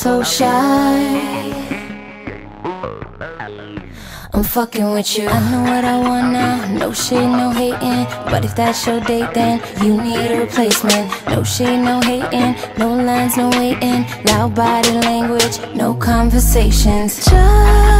so shy. I'm fucking with you. I know what I want now. No shade, no hating. But if that's your date, then you need a replacement. No shade, no hating. No lines, no waiting. Loud body language, no conversations. Just